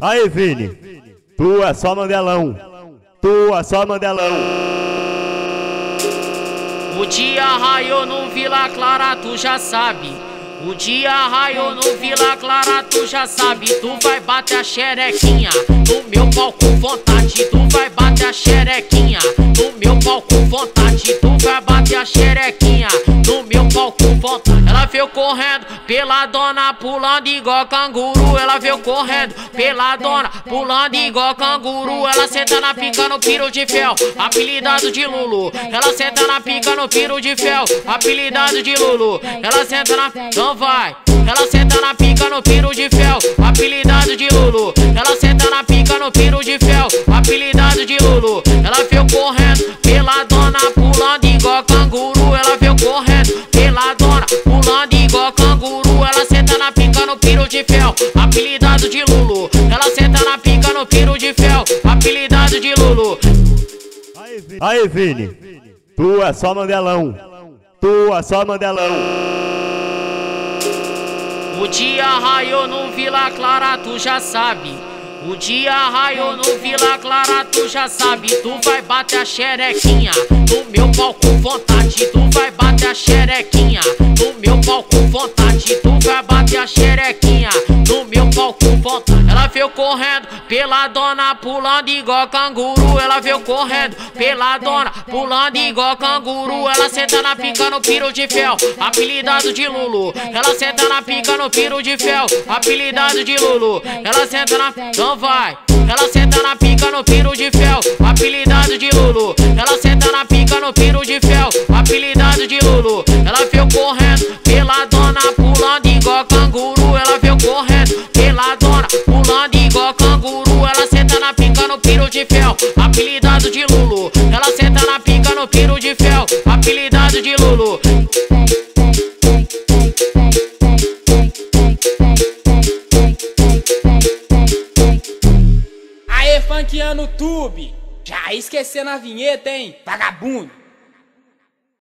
Aí, Vini, tu é só Mandelão, tu é só Mandelão. O dia raiou no Vila Clara, tu já sabe. O dia raiou no Vila Clara, tu já sabe. Tu vai bater a xerequinha no meu pau com vontade. Tu vai bater a xerequinha no meu vontade. Tu vai bater a xerequinha no meu pau com vontade. Ela veio correndo pela dona, pulando igual canguru. Ela veio correndo pela dona, pulando igual canguru. Ela senta na pica no piro de fel, apelidado de Lulu. Ela senta na pica no piro de fel, apelidado de Lulu. Ela senta na. Então vai. Ela senta na pica no piro de fel, apelidado de Lulu. Ela senta na pica no piro de fel, apelidado de Lulu. Ela veio correndo pela dona, veio correndo pela dona, pulando igual canguru. Ela senta na pica no piro de fel, apelidado de Lulu. Ela senta na pica no piro de fel, apelidado de Lulu. Aí, Vini, tu é só Mandelão, tu é só Mandelão. O dia raiou no Vila Clara, tu já sabe. O dia raiou no Vila Clara, tu já sabe. Tu vai bater a xerequinha no meu pau com vontade. Tu vai bater a xerequinha no meu pau com vontade. Tu vai bater a xerequinha no meu pau com vontade. Ela veio correndo pela dona, pulando igual canguru. Ela veio correndo pela dona, pulando igual canguru. Ela senta na pica no piro de fel, apelidado de Lulu. Ela senta na pica no piro de fel, apelidado de Lulu. Ela senta na. Então vai. Ela senta na pica no piro de fel, apelidado de Lulu. Ela senta na pica no piro de fel, apelidado de Lulu. Piro de fel, apelidado de Lulu. Ela senta na pica no piro de fel, apelidado de Lulu. Aê, funkeando tube! Já esquecendo a vinheta, hein? Vagabundo!